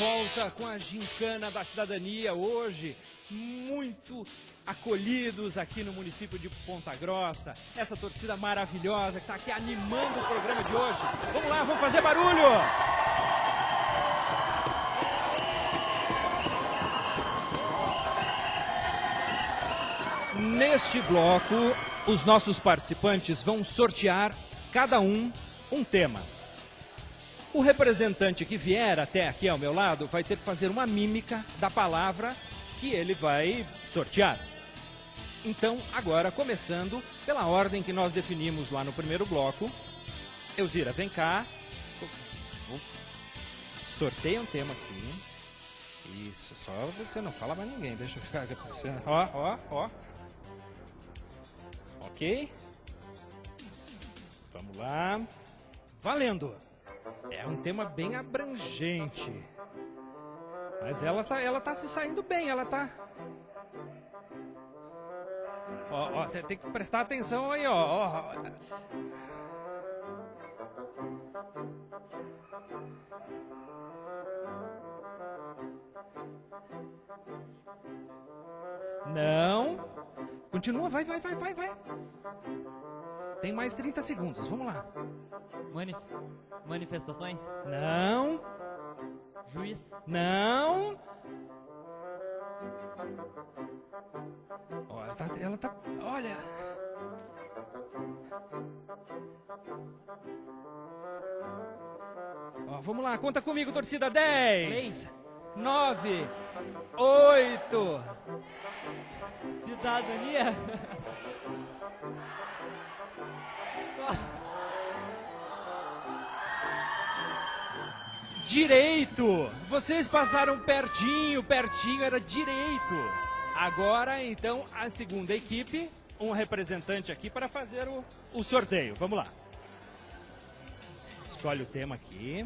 volta com a gincana da cidadania hoje, muito acolhidos aqui no município de Ponta Grossa. Essa torcida maravilhosa que está aqui animando o programa de hoje. Vamos lá, vamos fazer barulho! Neste bloco, os nossos participantes vão sortear cada um um tema. O representante que vier até aqui ao meu lado vai ter que fazer uma mímica da palavra que ele vai sortear. Então, agora, começando pela ordem que nós definimos lá no primeiro bloco. Elzira, vem cá. Sorteia um tema aqui. Isso, só você não fala mais ninguém. Deixa eu ficar aqui você. Ó, ó, ó. Ok? Vamos lá. Valendo! É um tema bem abrangente. Mas ela tá, ela tá se saindo bem, ela tá. Ó, ó, tem, tem que prestar atenção aí, ó. ó. Não. Continua, vai, vai, vai, vai, vai. Tem mais 30 segundos, vamos lá. Mani- manifestações? Não, Juiz? não. Ó, ela tá, ela tá. Olha. Ó, vamos lá, conta comigo, torcida. 10, 9, 8, Cidadania? Direito! Vocês passaram pertinho, pertinho, era direito. Agora, então, a segunda equipe, um representante aqui para fazer o, o sorteio. Vamos lá. Escolhe o tema aqui.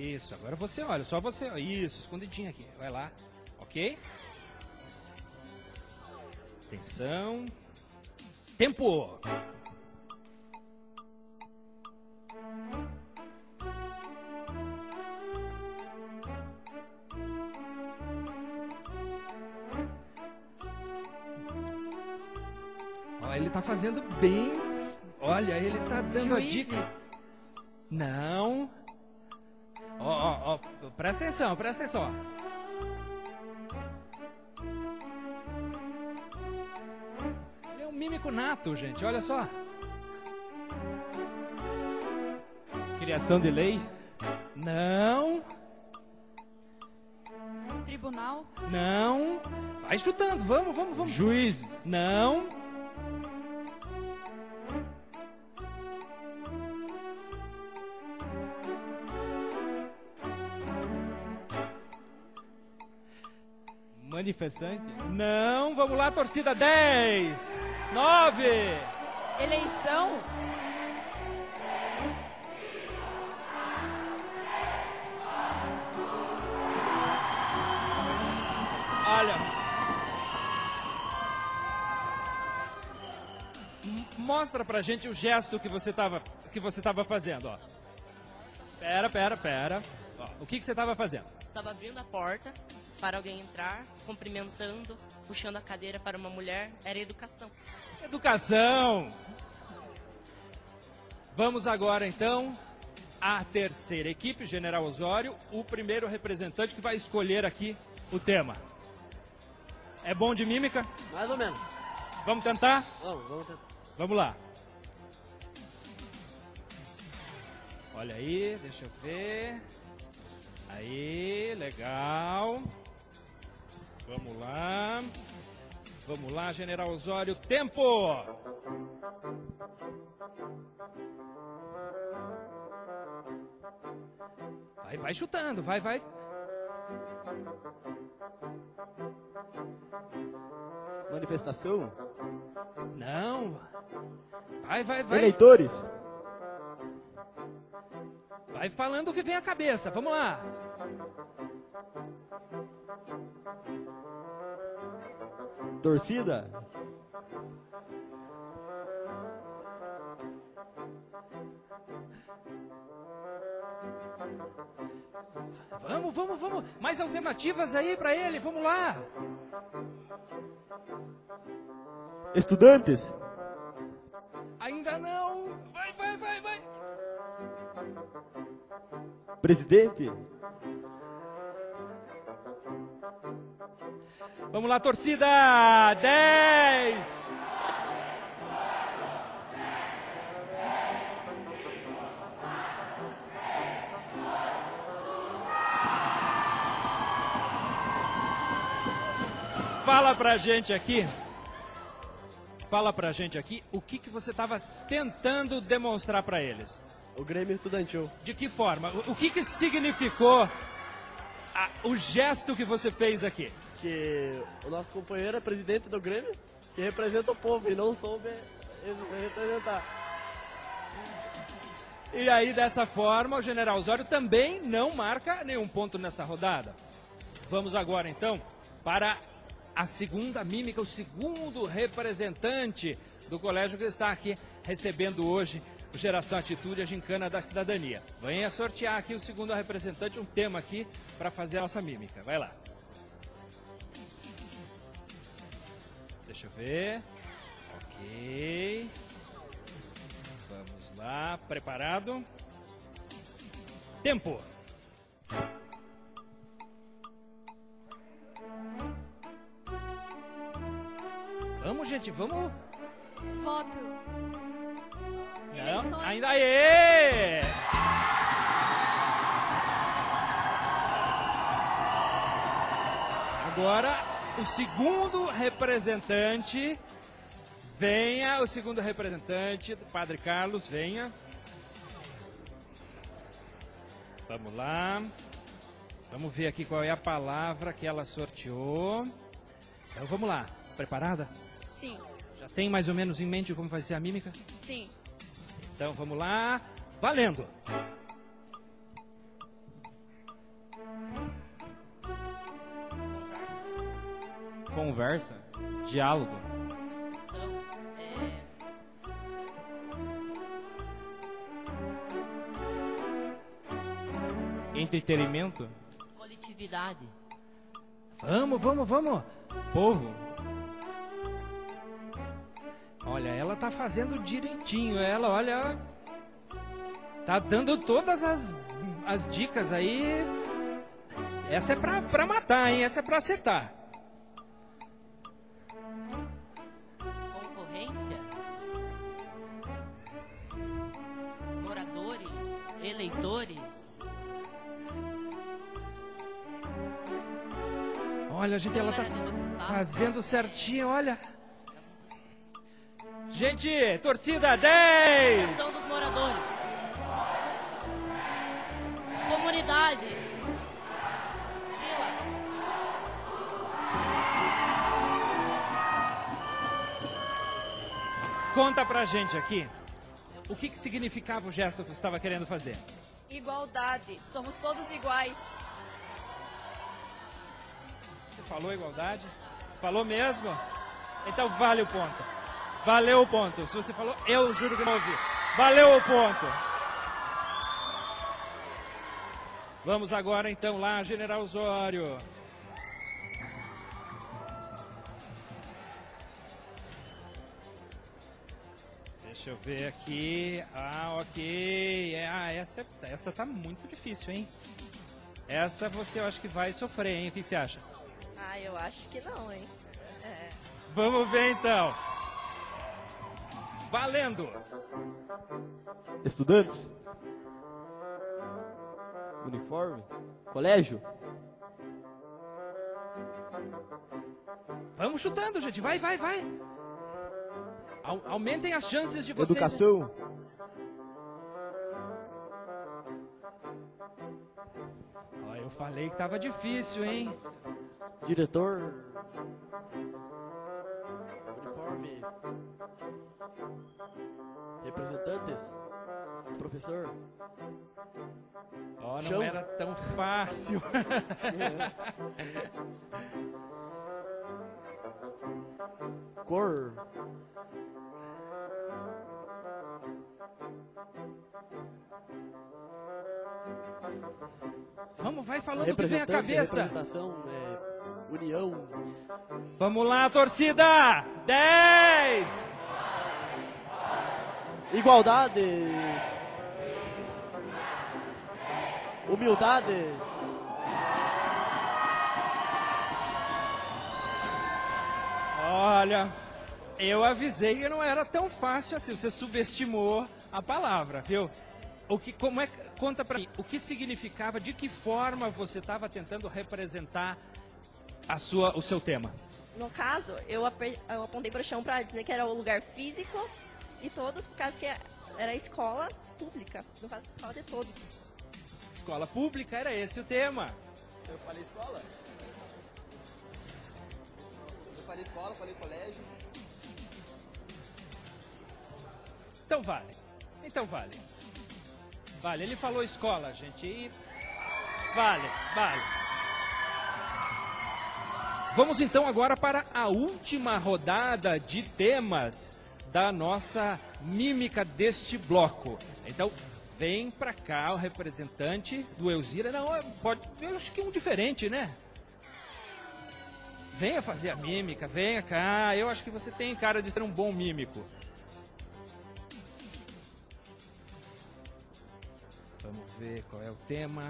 Isso, agora você olha, só você. Isso, escondidinho aqui. Vai lá, ok? Atenção. Tempo! Ele tá fazendo bem. Olha, ele tá dando a dica. Juízes. Não. Ó, ó, ó, presta atenção, presta atenção. Ele é um mímico nato, gente, olha só. Criação de leis? Não, Tribunal. não. Vai chutando, vamos, vamos, vamos. Juízes? Não. Manifestante? Não, vamos lá, torcida 10, 9, Eleição. Olha. Mostra pra gente o gesto que você tava, que você tava fazendo, ó. Pera, pera, pera. Ó, o que, que você tava fazendo? Estava abrindo a porta para alguém entrar, cumprimentando, puxando a cadeira para uma mulher. Era educação. Educação! Vamos agora então à terceira equipe, General Osório, o primeiro representante que vai escolher aqui o tema. É bom de mímica? Mais ou menos. Vamos tentar? Vamos, vamos tentar. Vamos lá. Olha aí, deixa eu ver. Aí, legal. Vamos lá. Vamos lá, General Osório. Tempo! Vai, vai chutando, vai, vai. Manifestação? Não. Vai, vai, vai. Eleitores? Vai falando o que vem à cabeça. Vamos lá. Torcida? Vamos, vamos, vamos. Mais alternativas aí pra ele, vamos lá. Estudantes. Ainda não. Vai, vai, vai, vai. Presidente. Vamos lá, torcida! 10! Fala pra gente aqui. Fala pra gente aqui o que, que você estava tentando demonstrar pra eles. O Grêmio Estudantil. De que forma? O, o que, que significou a- o gesto que você fez aqui? Que o nosso companheiro é presidente do Grêmio, que representa o povo e não soube representar. E aí, dessa forma, o General Osório também não marca nenhum ponto nessa rodada. Vamos agora, então, para a segunda mímica, o segundo representante do colégio que está aqui recebendo hoje o Geração Atitude, a gincana da cidadania. Venha sortear aqui o segundo representante, um tema aqui para fazer a nossa mímica. Vai lá. Deixa eu ver. Ok. Vamos lá, preparado? Tempo. Vamos, gente, vamos. Voto. Não, ainda aí! Agora, o segundo representante. Venha, o segundo representante, Padre Carlos, venha. Vamos lá. Vamos ver aqui qual é a palavra que ela sorteou. Então vamos lá. Preparada? Sim, Já tem mais ou menos em mente como vai ser a mímica? sim. Então vamos lá, valendo! Conversa. Diálogo. Discussão. É, Entretenimento. coletividade. Vamos, vamos, vamos! Povo. Olha, ela tá fazendo direitinho, ela, olha, tá dando todas as, as dicas aí. Essa é pra, pra matar, hein? Essa é pra acertar. Olha, gente, ela tá fazendo certinho, olha. Gente, torcida 10! Associação dos moradores. Comunidade. Vila. Conta pra gente aqui o que, que significava o gesto que você estava querendo fazer. Igualdade. Somos todos iguais. Você falou igualdade? Falou mesmo? Então vale o ponto. Valeu o ponto. Se você falou, eu juro que não ouvi. Valeu o ponto. Vamos agora então lá, General Osório. Deixa eu ver aqui. Ah, ok. É, Ah, essa, essa tá muito difícil, hein? Essa você eu acho que vai sofrer, hein? O que que você acha? Ah, eu acho que não, hein? É. Vamos ver então. Valendo! Estudantes. Uniforme. Colégio. Vamos chutando, gente. Vai, vai, vai. Au- aumentem as chances de vocês. Educação. Ó, eu falei que tava difícil, hein? Diretor. Uniforme. Representantes. Professor. Ó, não Chão. era tão fácil. Cor. Vamos, vai falando o que vem à Representante, cabeça. representação, é, união. Vamos lá, torcida! 10! Igualdade. Humildade. Olha, eu avisei que não era tão fácil assim. Você subestimou a palavra, viu? O que, como é, conta pra mim, o que significava, de que forma você estava tentando representar a sua, o seu tema? No caso, eu, eu apontei para o chão para dizer que era o lugar físico e todos, por causa que era escola pública. No caso, escola de todos. Escola pública, era esse o tema. Eu falei escola? Eu falei escola, falei colégio. Então vale. Então vale. Vale, ele falou escola, gente. E vale, vale. Vamos então agora para a última rodada de temas da nossa mímica deste bloco. Então, vem pra cá o representante do Elzira. Não, é- pode, eu acho que um diferente, né? Venha fazer a mímica, venha cá. Eu acho que você tem cara de ser um bom mímico. Ver qual é o tema.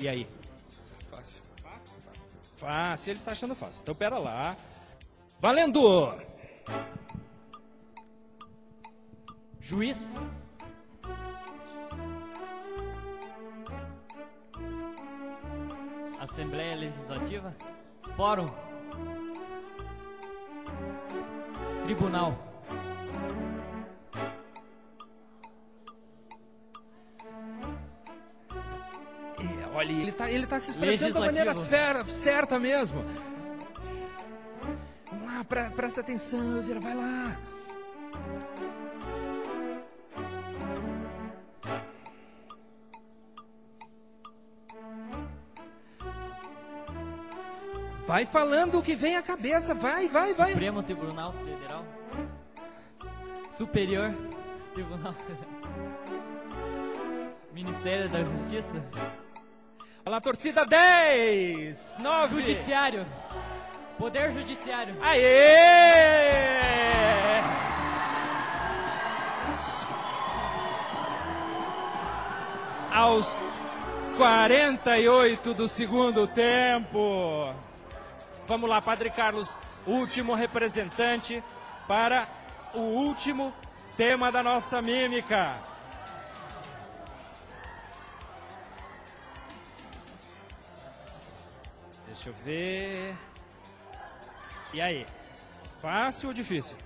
E aí? Fácil. Fácil, ele tá achando fácil. Então pera lá. Valendo! Juiz. Assembleia Legislativa. Fórum. Tribunal. Olha, ele tá, ele tá se expressando da maneira fera, certa mesmo. Vamos lá, pre- presta atenção, Elzira, vai lá. Vai falando o que vem à cabeça, vai, vai, vai. Supremo Tribunal Federal. Superior Tribunal Federal. Ministério da Justiça. Lá, torcida 10, 9. Judiciário. Poder Judiciário. Aê! Aos 48 do segundo tempo. Vamos lá, Padre Carlos, último representante para o último tema da nossa mímica. Deixa eu ver. E aí? Fácil ou difícil?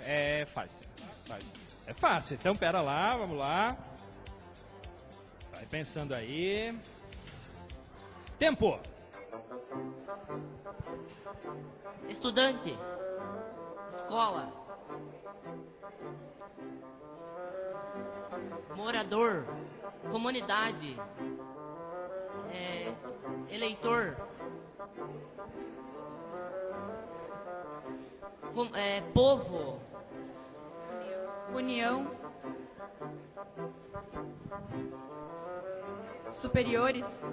É fácil. fácil. É fácil. Então, pera lá, vamos lá. Vai pensando aí. Tempo. Estudante. Escola. Morador. Comunidade. É, eleitor. Com- é, povo. União. Superiores.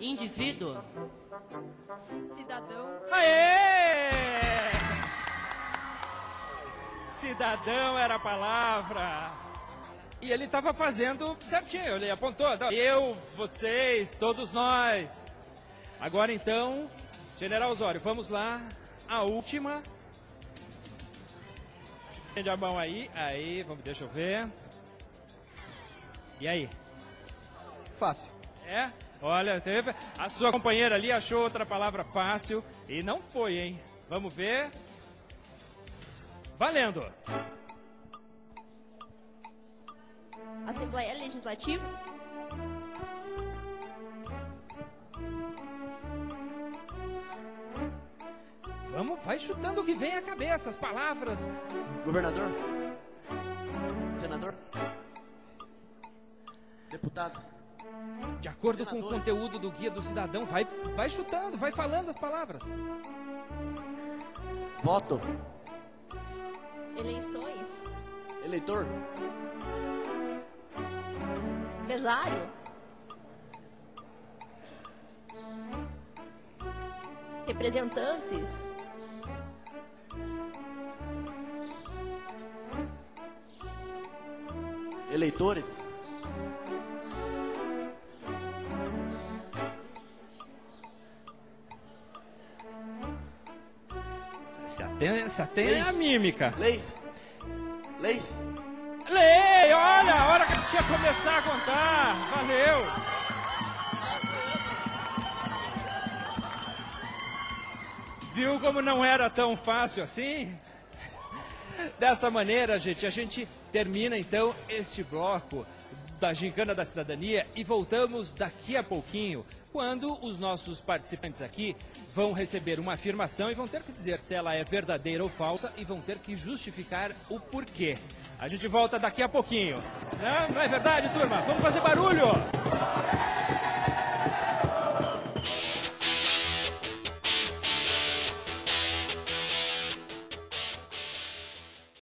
Indivíduo. Cidadão. Aê! Cidadão era a palavra. E ele estava fazendo certinho, ele apontou. tá, Eu, vocês, todos nós. Agora então, General Osório, vamos lá. A última. Estende a mão aí, aí, vamos, deixa eu ver. E aí? Fácil. É? Olha, teve. A sua companheira ali achou outra palavra fácil e não foi, hein? Vamos ver. Valendo! Assembleia Legislativa. Vamos, vai chutando o que vem à cabeça, as palavras. Governador? Senador? Deputados? De acordo com o conteúdo do Guia do Cidadão, vai, vai chutando, vai falando as palavras. Voto. Eleições. Eleitor. Empresário. Representantes. Eleitores. Até Leis. a mímica. Leis. Leis. Lei, olha, a hora que a gente ia começar a contar. Valeu. Viu como não era tão fácil assim? Dessa maneira, gente, a gente termina então este bloco da Gincana da Cidadania e voltamos daqui a pouquinho, quando os nossos participantes aqui vão receber uma afirmação e vão ter que dizer se ela é verdadeira ou falsa e vão ter que justificar o porquê. A gente volta daqui a pouquinho. Não, não é verdade, turma? Vamos fazer barulho!